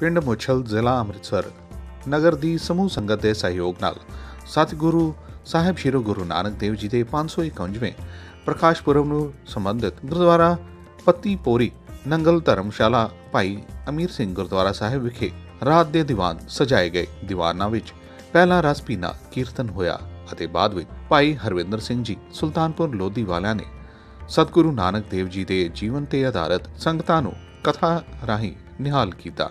ਪਿੰਡ ਮੁੱਛਲ ਜ਼ਿਲ੍ਹਾ ਅੰਮ੍ਰਿਤਸਰ, ਨਗਰ ਦੀ ਸਮੂਹ ਸੰਗਤ ਦੇ ਸਹਿਯੋਗ ਨਾਲ ਸਤਿਗੁਰੂ ਸਾਹਿਬ ਸ਼੍ਰੀ ਗੁਰੂ ਨਾਨਕ ਦੇਵ ਜੀ ਦੇ 551ਵੇਂ ਪ੍ਰਕਾਸ਼ ਪੁਰਬ ਨੂੰ ਸੰਬੰਧਿਤ ਗੁਰਦੁਆਰਾ ਪੱਤੀ ਪੋਰੀ ਨੰਗਲ ਧਰਮਸ਼ਾਲਾ ਭਾਈ ਅਮੀਰ ਸਿੰਘ ਗੁਰਦੁਆਰਾ ਸਾਹਿਬ ਵਿਖੇ ਰਾਤ ਦੇ ਦੀਵਾਨ ਸਜਾਏ ਗਏ ਦੀਵਾਨਾਂ ਵਿੱਚ ਪਹਿਲਾ ਰਸ ਪੀਣਾ, ਕੀਰਤਨ ਹੋਇਆ ਅਤੇ ਬਾਅਦ ਵਿੱਚ ਭਾਈ ਹਰਵਿੰਦਰ ਸਿੰਘ ਜੀ ਸੁਲਤਾਨਪੁਰ ਲੋਧੀ ਵਾਲਿਆਂ ਨੇ ਸਤਿਗੁਰੂ ਨਾਨਕ ਦੇਵ ਜੀ ਦੇ ਜੀਵਨ ਤੇ ਆਧਾਰਿਤ ਸੰਗਤਾਂ ਨੂੰ ਕਥਾ ਰਾਹੀਂ ਨਿਹਾਲ ਕੀਤਾ।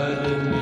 God